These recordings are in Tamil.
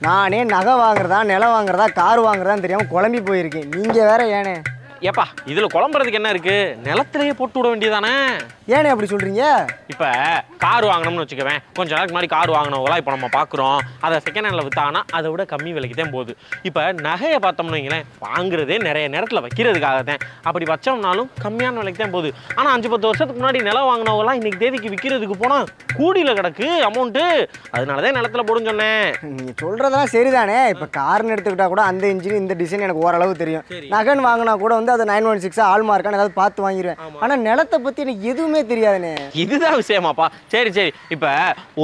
நானே நகை வாங்குறதா நிலம் வாங்குறதா கார் வாங்குறதான்னு தெரியாமல் குழம்பி போயிருக்கேன். நீங்கள் வேற ஏனே? ஏப்பா இதுல குழம்புறதுக்கு என்ன இருக்கு? நிலத்திலேயே போட்டு விட வேண்டியதானே ஏனே அப்படி சொல்கிறீங்க இப்ப கார் வாங்கணும்னு வச்சுக்கவேன் கொஞ்ச நாளைக்கு முன்னாடி கார் வாங்கினவங்களாம் இப்போ நம்ம பார்க்குறோம் அதை செகண்ட் ஹேண்டில் வித்தாங்கன்னா அதை விட கம்மி விலைக்கு தான் போகுது. இப்போ நகையை பார்த்தோம்னு வைங்களேன் வாங்குறதே நிறைய நேரத்தில் வைக்கிறதுக்காக தான் அப்படி வச்சோம்னாலும் கம்மியான விலைக்கு தான் போகுது. ஆனால் அஞ்சு பத்து வருஷத்துக்கு முன்னாடி நிலம் வாங்கினவங்களாம் இன்னைக்கு தேதிக்கு விற்கிறதுக்கு போனால் கூடியில் கிடக்கு அமௌண்ட்டு அதனால தான் நிலத்துல போடுன்னு சொன்னேன். நீங்கள் சொல்கிறதெல்லாம் சரிதானே? இப்போ கார்னு எடுத்துக்கிட்டா கூட அந்த இன்ஜின் இந்த டிசைன் எனக்கு ஓரளவு தெரியும். நகன் வாங்கினா கூட வந்து அது நைன் ஒன் சிக்ஸா ஆல் மார்க்கான ஏதாவது பார்த்து வாங்கிடுவேன் ஆனால் நிலத்தை பற்றி எனக்கு எதுவுமே தெரியாதுண்ணே. இதுதான் விஷயமாப்பா. சரி சரி. இப்போ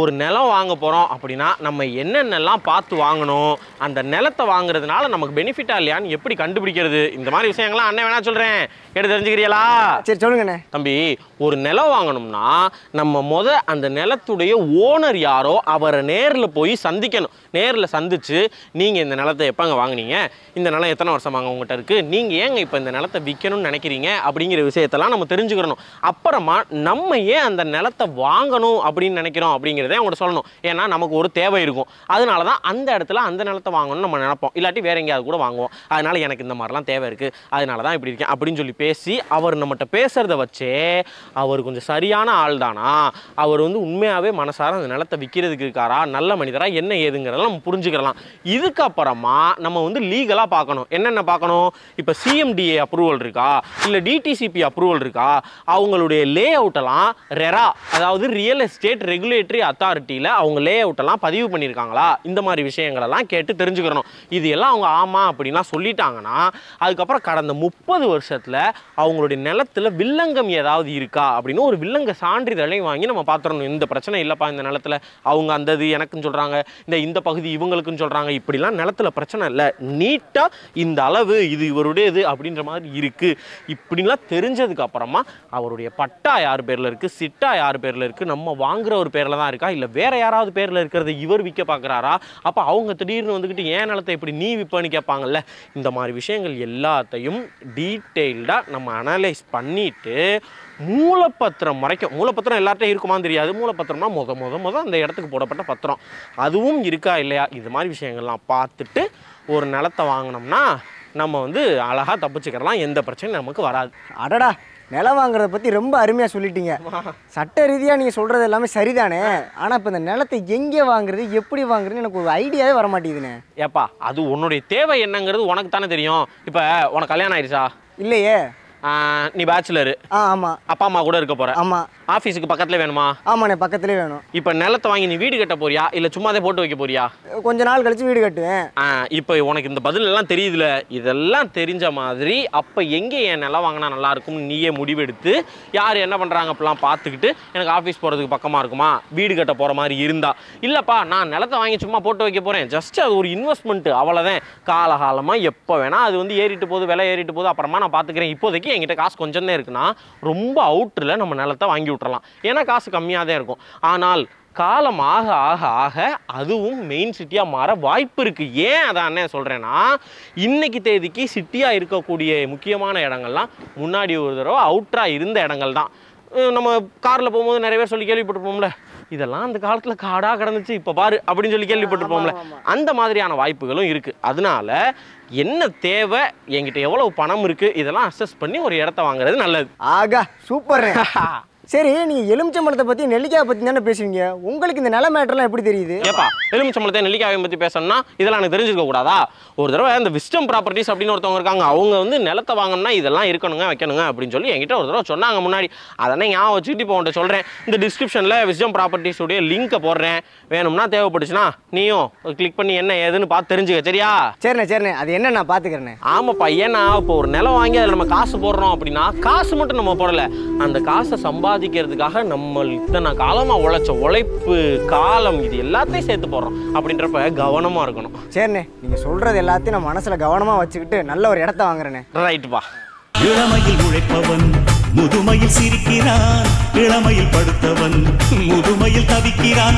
ஒரு நிலம் வாங்க போகிறோம் அப்படின்னா நம்ம என்னென்னலாம் பார்த்து வாங்கணும்? அந்த நிலத்தை வாங்குறதுனால நமக்கு பெனிஃபிட்டா இல்லையான்னு எப்படி கண்டுபிடிக்கிறது? இந்த மாதிரி விஷயங்கள்லாம் அண்ணன் வேணா சொல்கிறேன் கேட்டு தெரிஞ்சுக்கிறீங்களா சரி சொல்லுங்கண்ணே. தம்பி ஒரு நிலம் வாங்கணும்னா நம்ம முத அந்த நிலத்துடைய ஓனர் யாரோ அவரை நேரில் போய் சந்திக்கணும். நேரில் சந்திச்சு நீங்கள் இந்த நிலத்தை எப்போங்க வாங்குனீங்க? இந்த நிலம் எத்தனை வருஷமாங்க உங்கள்கிட்ட இருக்குது நீங்கள் ஏங்க இப்போ இந்த நிலத்தை விற்கணும்னு நினைக்கிறீங்க? அப்படிங்கிற விஷயத்தெல்லாம் நம்ம தெரிஞ்சுக்கிறணும் அப்புறமா நம்ம ஏன் அந்த நிலத்தை வாங்கணும் அப்படின்னு நினைக்கிறோம் அப்படிங்கிறதே அவங்கள்ட்ட சொல்லணும். ஏன்னா நமக்கு ஒரு தேவை இருக்கும். அதனால தான் அந்த இடத்துல அந்த நிலத்தை வாங்கணும்னு நம்ம நினைப்போம். இல்லாட்டி வேற எங்கேயாவது கூட வாங்குவோம். அதனால எனக்கு இந்த மாதிரிலாம் தேவை இருக்குது அதனால தான் இப்படி இருக்கேன் அப்படின்னு சொல்லி பேசி அவர் நம்மகிட்ட பேசுகிறத வச்சே அவர் கொஞ்சம் சரியான ஆள் தானா? அவர் வந்து உண்மையாகவே மனசார அந்த நிலத்தை விற்கிறதுக்கு இருக்காரா? நல்ல மனிதரா? என்ன ஏதுங்கிறதெல்லாம் நம்ம புரிஞ்சுக்கலாம் இதுக்கப்புறமா நம்ம வந்து லீகலாக பார்க்கணும். என்னென்ன பார்க்கணும்? இப்போ சிஎம்டிஏ அப்ரூவல் இருக்கா? இல்லை டிடிசிபி அப்ரூவல் இருக்கா? அவங்களுடைய லே லே அவுட்டெல்லாம் ரெரா அதாவது ரியல் எஸ்டேட் ரெகுலேட்டரி அத்தாரிட்டியில் அவங்க லே அவுட்டெல்லாம் பதிவு பண்ணியிருக்காங்களா? இந்த மாதிரி விஷயங்களெல்லாம் கேட்டு தெரிஞ்சுக்கிறணும் இது எல்லாம் அவங்க ஆமாம் அப்படின்லாம் சொல்லிட்டாங்கன்னா அதுக்கப்புறம் கடந்த முப்பது வருஷத்தில் அவங்களுடைய நிலத்துல வில்லங்கம் ஏதாவது இருக்கா? அப்படின்னு ஒரு வில்லங்க சான்றிதழை வாங்கி நம்ம பார்த்துடணும். இந்த பிரச்சனை இல்லைப்பா இந்த நிலத்துல அவங்க அந்த இது எனக்குன்னு சொல்கிறாங்க இந்த இந்த பகுதி இவங்களுக்குன்னு சொல்கிறாங்க இப்படிலாம் நிலத்துல பிரச்சனை இல்லை. நீட்டாக இந்த அளவு இது இவருடைய இது அப்படின்ற மாதிரி இருக்குது இப்படிலாம் தெரிஞ்சதுக்கு அப்புறமா அவருடைய பட்டா யார் பேரில் இருக்குது சிட்டா யார் பேரில் இருக்குது நம்ம வாங்குற ஒரு பேரில் தான் இருக்கா? இல்லை வேற யாராவது பேரில் இருக்கிறத இவர் விற்க பார்க்குறாரா? அப்போ அவங்க திடீர்னு வந்துக்கிட்டு ஏன் நிலத்தை இப்படி நீ விற்பேன்னு கேட்பாங்கல்ல? இந்த மாதிரி விஷயங்கள் எல்லாத்தையும் டீட்டெயில்டாக நம்ம அனலைஸ் பண்ணிட்டு மூலப்பத்திரம் வரைக்கும் மூலப்பத்திரம் எல்லார்ட்டையும் இருக்குமான்னு தெரியாது. மூலப்பத்திரம்னா முத முத முத அந்த இடத்துக்கு போடப்பட்ட பத்திரம். அதுவும் இருக்கா இல்லையா? இது மாதிரி விஷயங்கள்லாம் பார்த்துட்டு ஒரு நிலத்தை வாங்கினோம்னா நம்ம வந்து அழகாக தப்பிச்சுக்கிறலாம். எந்த பிரச்சனையும் நமக்கு வராது. அடடா! நிலம் வாங்குறத பற்றி ரொம்ப அருமையாக சொல்லிட்டீங்க. சட்ட ரீதியாக நீங்கள் சொல்கிறது எல்லாமே சரிதானே? ஆனால் இப்போ இந்த நிலத்தை எங்கே வாங்குறது எப்படி வாங்குறதுன்னு எனக்கு ஒரு ஐடியாவே வர மாட்டேங்குதுண்ணே ஏப்பா அது உன்னுடைய தேவை என்னங்கிறது உனக்கு தானே தெரியும். இப்போ உனக்கு கல்யாணம் ஆயிடுச்சா? இல்லையே. நீ பேச்சுலரு ஆ ஆமாம் அப்பா அம்மா கூட இருக்க போற. ஆமாம் ஆஃபீஸுக்கு பக்கத்துல வேணுமா? ஆமாண்ணே பக்கத்துலேயே வேணும். இப்போ நிலத்தை வாங்கி நீ வீடு கட்ட போறியா? இல்லை சும்மாதே போட்டு வைக்க போறியா? கொஞ்ச நாள் கழிச்சு வீடு கட்டுவேன். இப்போ உனக்கு இந்த பதில் எல்லாம் தெரியுதுல? இதெல்லாம் தெரிஞ்ச மாதிரி அப்போ எங்கே என் நிலம் வாங்கினா நல்லா இருக்கும்னு நீயே முடிவெடுத்து யார் என்ன பண்ணுறாங்க அப்படிலாம் பார்த்துக்கிட்டு எனக்கு ஆஃபீஸ் போகிறதுக்கு பக்கமாக இருக்குமா? வீடு கட்ட போகிற மாதிரி இருந்தா. இல்லைப்பா நான் நிலத்தை வாங்கி சும்மா போட்டு வைக்க போகிறேன் ஜஸ்ட் அது ஒரு இன்வெஸ்ட்மெண்ட் அவ்வளோதான் காலகாலமாக எப்போ வேணால் அது வந்து ஏறிட்டு போகுது விலை ஏறிட்டு போகுது அப்புறமா நான் பார்த்துக்கிறேன். இப்போதைக்கு என்கிட்ட காசு கொஞ்சம் தான் இருக்குன்னா ரொம்ப அவுட்டரில் நம்ம நிலத்தை வாங்கி விட்டுறலாம். ஏன்னா காசு கம்மியாக தான் இருக்கும். ஆனால் காலம் ஆக ஆக ஆக அதுவும் மெயின் சிட்டியாக மாற வாய்ப்பு இருக்குது ஏன் அதை அண்ணன் சொல்கிறேன்னா இன்னைக்கு தேதிக்கு சிட்டியாக இருக்கக்கூடிய முக்கியமான இடங்கள்லாம் முன்னாடி ஒரு தடவை அவுட்டராக இருந்த இடங்கள் தான். நம்ம காரில் போகும்போது நிறைய பேர் சொல்லி கேள்விப்பட்டிருப்போம்ல இதெல்லாம் அந்த காலத்தில் காடாக கிடந்துச்சு இப்போ பாரு அப்படின்னு சொல்லி கேள்விப்பட்டிருப்போம்ல. அந்த மாதிரியான வாய்ப்புகளும் இருக்குது அதனால என்ன தேவை? என்கிட்ட எவ்வளவு பணம் இருக்குது இதெல்லாம் அசஸ் பண்ணி ஒரு இடத்த வாங்குறது நல்லது. ஆகா சூப்பர் சரி நீங்கள் எலுமிச்சம்பழத்தை பற்றி நெல்லிக்காய் பற்றி தானே பேசுவீங்க. உங்களுக்கு இந்த நில மேட்டர்லாம் எப்படி தெரியுது? ஏப்பா எலுமிச்சம்பழத்தை நெல்லிக்காயை பற்றி பேசணும்னா இதெல்லாம் எனக்கு தெரிஞ்சிருக்க கூடாதா? ஒரு தடவை இந்த விஸ்டம் ப்ராப்பர்ட்டிஸ் அப்படின்னு ஒருத்தவங்க இருக்காங்க. அவங்க வந்து நிலத்தை வாங்கணும்னா இதெல்லாம் இருக்கணுங்க வைக்கணுங்க அப்படின்னு சொல்லி என்கிட்ட ஒரு தடவை சொன்னாங்க முன்னாடி. அதெல்லாம் ஞாபகம் வச்சுக்கிட்டு இப்போ உன்ட்ட சொல்கிறேன் இந்த டிஸ்கிரிப்ஷனில் விஸ்டம் ப்ராப்பர்ட்டிஸுடைய லிங்கை போடுறேன். வேணும்னா தேவைப்பட்டுச்சுன்னா நீயும் கிளிக் பண்ணி என்ன ஏதுன்னு பார்த்து தெரிஞ்சுக்க சரியா? சரிண்ணே சரிண்ணே. அது என்ன நான் பார்த்துக்கிறேண்ணே. ஆமாப்பா ஏன்னா இப்போ ஒரு நிலம் வாங்கி அதில் நம்ம காசு போடுறோம் அப்படின்னா காசு மட்டும் நம்ம போடல. அந்த காசை சம்பாதிக்கிறதுக்காக நம்ம இத்தனை காலமாக உழைச்ச உழைப்பு காலம் இது எல்லாத்தையும் சேர்த்து போடுறோம். அப்படின்றப்ப கவனமாக இருக்கணும். சரிண்ணே நீங்கள் சொல்கிறது எல்லாத்தையும் நான் மனசில் கவனமாக வச்சுக்கிட்டு நல்ல ஒரு இடத்த வாங்குறேண்ணே. ரைட்டுப்பா இளமையில் உழைப்பவன் முதுமையில் சிரிக்கிறான். இளமையில் படுத்தவன் முதுமையில் தவிக்கிறான்.